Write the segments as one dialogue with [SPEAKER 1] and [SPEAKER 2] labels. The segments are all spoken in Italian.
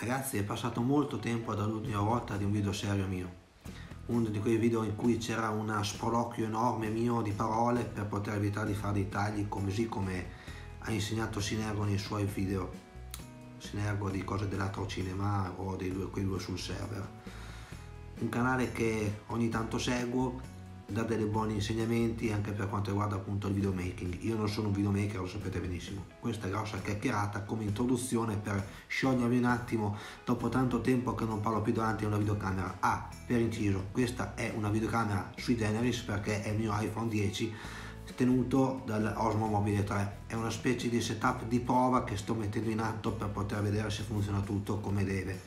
[SPEAKER 1] Ragazzi è passato molto tempo dall'ultima volta di un video serio mio, uno di quei video in cui c'era un sproloquio enorme mio di parole per poter evitare di fare dei tagli così come ha insegnato Sinergo nei suoi video, Sinergo di cose dell'altro cinema o dei due, quei due sul server. Un canale che ogni tanto seguo dà dei buoni insegnamenti anche per quanto riguarda appunto il videomaking. Io non sono un videomaker, lo sapete benissimo. Questa è grossa chiacchierata come introduzione per sciogliermi un attimo dopo tanto tempo che non parlo più davanti a una videocamera. Ah, per inciso, questa è una videocamera sui generis perché è il mio iPhone 10 tenuto dal Osmo Mobile 3. È una specie di setup di prova che sto mettendo in atto per poter vedere se funziona tutto come deve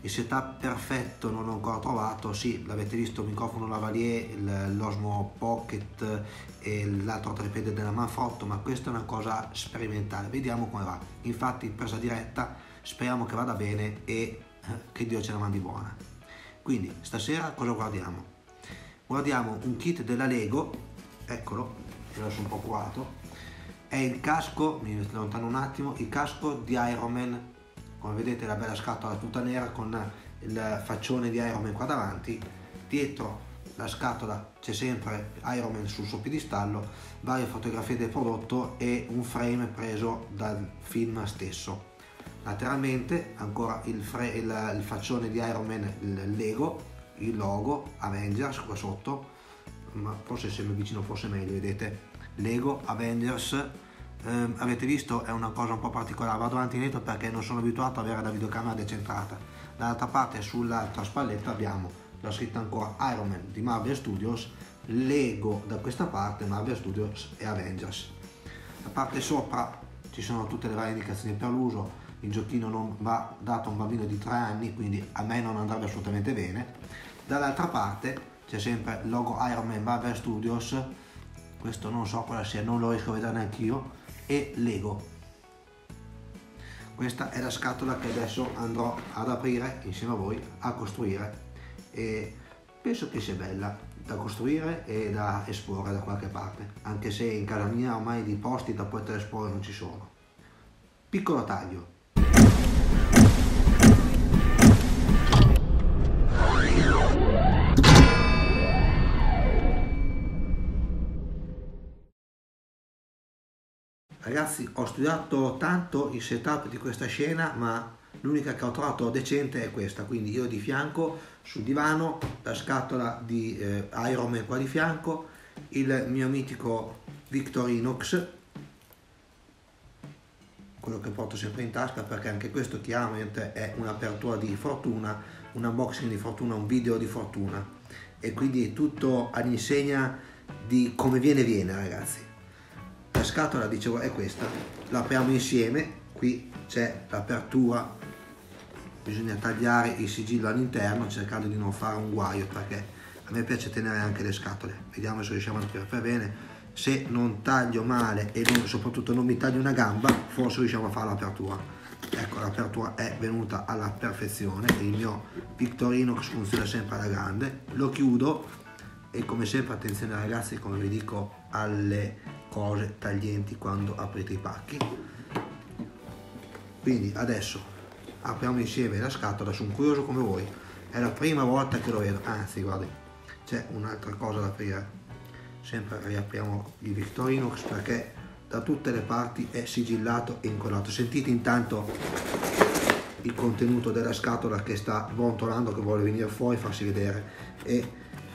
[SPEAKER 1] il setup perfetto non l'ho ancora trovato, sì l'avete visto il microfono lavalier, l'Osmo Pocket e l'altro trepede della Manfrotto ma questa è una cosa sperimentale, vediamo come va. Infatti presa diretta, speriamo che vada bene e eh, che Dio ce la mandi buona. Quindi stasera cosa guardiamo? Guardiamo un kit della Lego, eccolo, l'ho lascio un po' curato, è il casco, mi allontano un attimo, il casco di Iron Man come vedete la bella scatola tutta nera con il faccione di Iron Man qua davanti. Dietro la scatola c'è sempre Iron Man sul suo piedistallo varie fotografie del prodotto e un frame preso dal film stesso. Lateralmente ancora il, fre- il, il faccione di Iron Man il Lego il logo Avengers qua sotto. Ma forse se mi vicino fosse meglio vedete? Lego Avengers eh, avete visto è una cosa un po' particolare. Vado avanti indietro perché non sono abituato ad avere la videocamera decentrata. Dall'altra parte sull'altra spalletta abbiamo la scritta ancora Iron Man di Marvel Studios Lego da questa parte Marvel Studios e Avengers. La parte sopra ci sono tutte le varie indicazioni per l'uso. Il giochino non va dato a un bambino di 3 anni quindi a me non andrebbe assolutamente bene. Dall'altra parte c'è sempre il logo Iron Man Marvel Studios. Questo non so cosa sia non lo riesco a vedere neanche io e Lego. Questa è la scatola che adesso andrò ad aprire insieme a voi a costruire e penso che sia bella da costruire e da esporre da qualche parte, anche se in casa mia ormai di posti da poter esporre non ci sono. Piccolo taglio, Ragazzi ho studiato tanto il setup di questa scena ma l'unica che ho trovato decente è questa, quindi io di fianco sul divano, la scatola di eh, Iron Man qua di fianco, il mio mitico Victorinox, quello che porto sempre in tasca perché anche questo chiaramente è un'apertura di fortuna, un unboxing di fortuna, un video di fortuna. E quindi tutto all'insegna di come viene viene ragazzi scatola dicevo è questa. La apriamo insieme qui c'è l'apertura. Bisogna tagliare il sigillo all'interno cercando di non fare un guaio perché a me piace tenere anche le scatole. Vediamo se riusciamo a tirare bene. Se non taglio male e non, soprattutto non mi taglio una gamba forse riusciamo a fare l'apertura. Ecco l'apertura è venuta alla perfezione. Il mio pictorino funziona sempre alla grande lo chiudo. E come sempre attenzione ragazzi come vi dico alle cose taglienti quando aprite i pacchi. Quindi adesso apriamo insieme la scatola sono curioso come voi. È la prima volta che lo vedo. Anzi guardi c'è un'altra cosa da aprire. Sempre riapriamo il Victorinox perché da tutte le parti è sigillato e incollato. Sentite intanto il contenuto della scatola che sta brontolando che vuole venire fuori farsi vedere e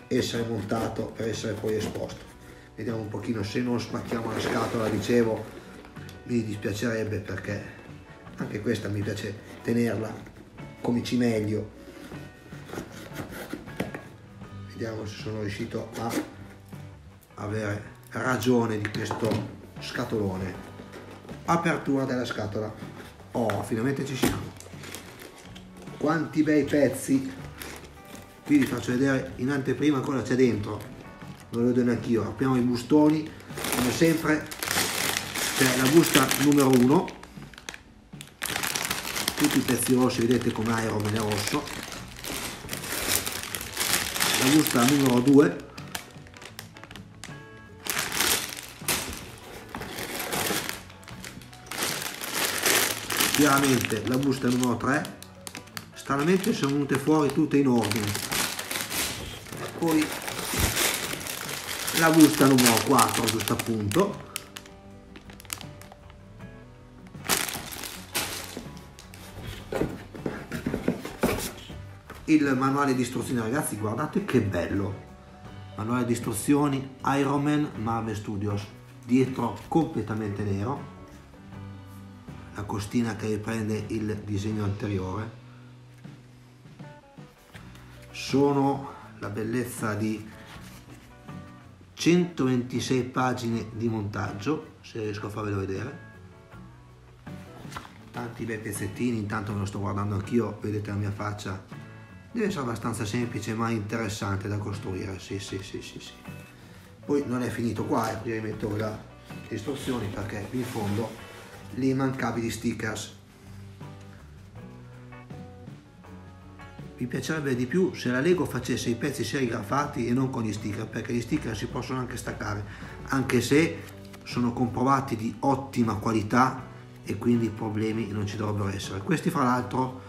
[SPEAKER 1] essere montato per essere poi esposto vediamo un pochino se non spacchiamo la scatola dicevo mi dispiacerebbe perché anche questa mi piace tenerla come ci meglio. Vediamo se sono riuscito a avere ragione di questo scatolone. Apertura della scatola. Oh finalmente ci siamo. Quanti bei pezzi. Qui vi faccio vedere in anteprima cosa c'è dentro non lo vedo neanche io apriamo i bustoni come sempre. C'è la busta numero 1 tutti i pezzi rossi vedete come Iron Man è rosso. La busta numero 2 chiaramente la busta numero 3 stranamente sono venute fuori tutte in ordine. Poi la busta numero 4 giusto appunto il manuale di istruzioni ragazzi guardate che bello. Manuale di istruzioni Ironman Marvel Studios. Dietro completamente nero. La costina che riprende il disegno anteriore. Sono la bellezza di 126 pagine di montaggio se riesco a farvelo vedere. Tanti bei pezzettini intanto me lo sto guardando anch'io vedete la mia faccia. Deve essere abbastanza semplice ma interessante da costruire. Sì sì sì sì, sì. poi non è finito qua e qui rimetto le istruzioni perché in fondo gli immancabili stickers mi piacerebbe di più se la Lego facesse i pezzi serigrafati e non con gli sticker perché gli sticker si possono anche staccare anche se sono comprovati di ottima qualità e quindi problemi non ci dovrebbero essere. Questi fra l'altro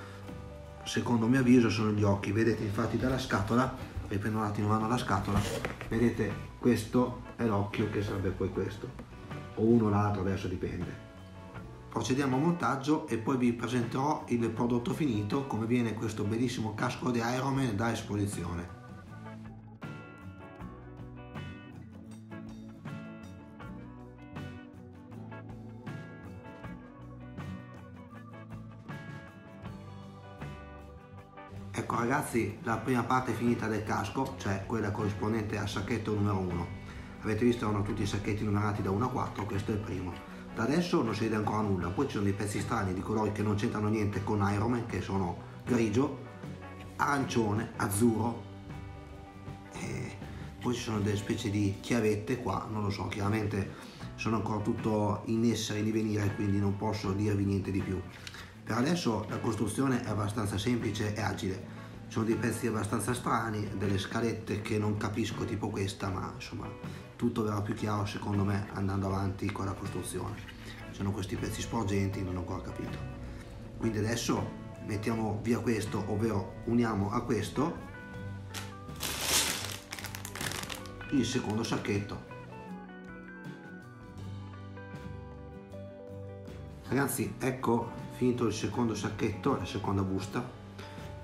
[SPEAKER 1] secondo mio avviso sono gli occhi. Vedete infatti dalla scatola riprendo un attimo mano la scatola vedete questo è l'occhio che sarebbe poi questo. O uno o l'altro adesso dipende procediamo al montaggio e poi vi presenterò il prodotto finito come viene questo bellissimo casco di Ironman da esposizione Ecco ragazzi, la prima parte finita del casco, cioè quella corrispondente al sacchetto numero 1. Avete visto erano tutti i sacchetti numerati da 1 a 4, questo è il primo. Da adesso non si vede ancora nulla, poi ci sono dei pezzi strani di colori che non c'entrano niente con Iron Man, che sono grigio, arancione, azzurro, e poi ci sono delle specie di chiavette qua, non lo so, chiaramente sono ancora tutto in essere, in divenire, quindi non posso dirvi niente di più. Per adesso la costruzione è abbastanza semplice e agile. Sono dei pezzi abbastanza strani, delle scalette che non capisco tipo questa, ma insomma tutto verrà più chiaro secondo me andando avanti con la costruzione. Ci sono questi pezzi sporgenti, non ho ancora capito. Quindi adesso mettiamo via questo, ovvero uniamo a questo il secondo sacchetto. Ragazzi, ecco finito il secondo sacchetto, la seconda busta,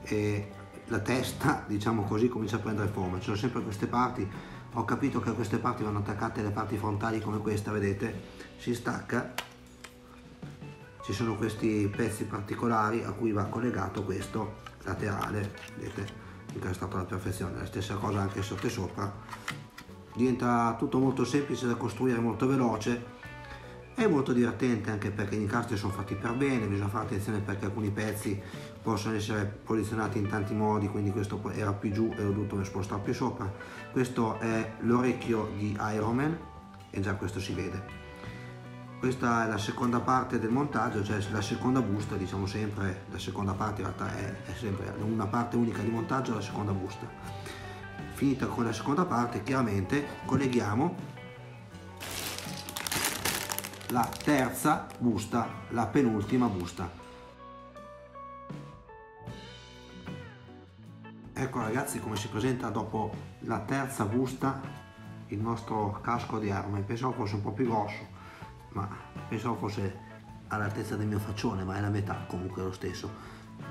[SPEAKER 1] e la testa, diciamo così, comincia a prendere forma. Ci sono sempre queste parti, ho capito che queste parti vanno attaccate alle parti frontali come questa, vedete? Si stacca, ci sono questi pezzi particolari a cui va collegato questo laterale, vedete? Incastrato alla perfezione, la stessa cosa anche sotto e sopra. Diventa tutto molto semplice da costruire, molto veloce è molto divertente anche perché gli incastri sono fatti per bene, bisogna fare attenzione perché alcuni pezzi possono essere posizionati in tanti modi, quindi questo era più giù e l'ho dovuto spostare più sopra. Questo è l'orecchio di Iron Man e già questo si vede. Questa è la seconda parte del montaggio, cioè la seconda busta, diciamo sempre, la seconda parte in realtà è, è sempre una parte unica di montaggio, la seconda busta. Finita con la seconda parte, chiaramente colleghiamo la terza busta, la penultima busta. Ecco ragazzi come si presenta dopo la terza busta il nostro casco di arma. Pensavo fosse un po' più grosso, ma pensavo fosse all'altezza del mio faccione, ma è la metà comunque lo stesso.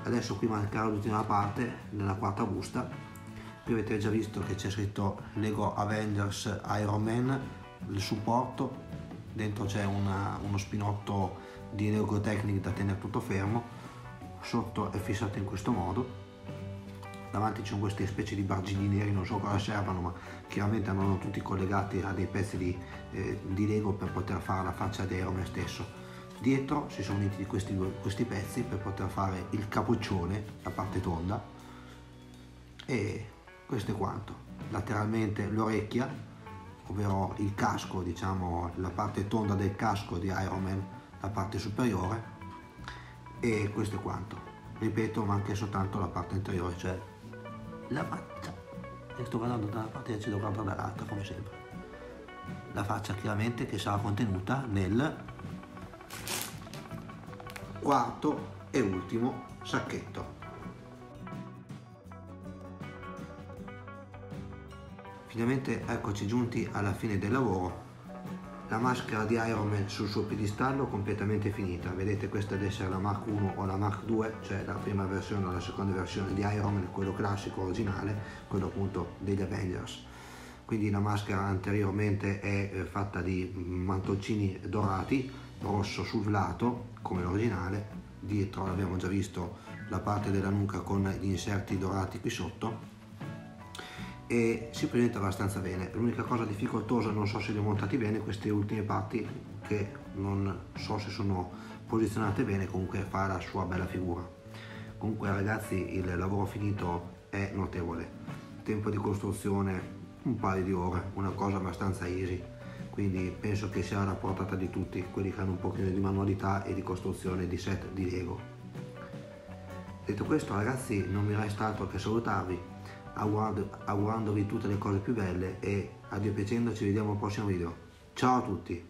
[SPEAKER 1] Adesso qui manca l'ultima parte, nella quarta busta. Qui avete già visto che c'è scritto Lego Avengers Iron Man, il supporto dentro c'è uno spinotto di Neurotechnic da tenere tutto fermo, sotto è fissato in questo modo, davanti c'è queste specie di bargini neri, non so cosa servono, ma chiaramente hanno tutti collegati a dei pezzi di, eh, di Lego per poter fare la faccia di Iron stesso. Dietro si sono uniti questi, due, questi pezzi per poter fare il capoccione, la parte tonda, e questo è quanto. Lateralmente l'orecchia ovvero il casco, diciamo la parte tonda del casco di Iron Man, la parte superiore e questo è quanto. Ripeto, manca soltanto la parte interiore, cioè la faccia, e sto guardando da una parte e ci devo guardare dall'altra come sempre, la faccia chiaramente che sarà contenuta nel quarto e ultimo sacchetto. Finalmente eccoci giunti alla fine del lavoro la maschera di Iron Man sul suo piedistallo completamente finita. Vedete questa deve essere la Mark 1 o la Mark 2 cioè la prima versione o la seconda versione di Iron Man quello classico originale quello appunto degli Avengers. Quindi la maschera anteriormente è eh, fatta di mantoncini dorati rosso sul lato come l'originale. Dietro l'abbiamo già visto la parte della nuca con gli inserti dorati qui sotto e si presenta abbastanza bene. L'unica cosa difficoltosa non so se li ho montati bene queste ultime parti che non so se sono posizionate bene comunque fa la sua bella figura. Comunque ragazzi il lavoro finito è notevole. Tempo di costruzione un paio di ore, una cosa abbastanza easy, quindi penso che sia alla portata di tutti, quelli che hanno un pochino di manualità e di costruzione di set di Lego. Detto questo ragazzi non mi resta altro che salutarvi, augurandovi tutte le cose più belle e a Dio piacendo ci vediamo al prossimo video. Ciao a tutti!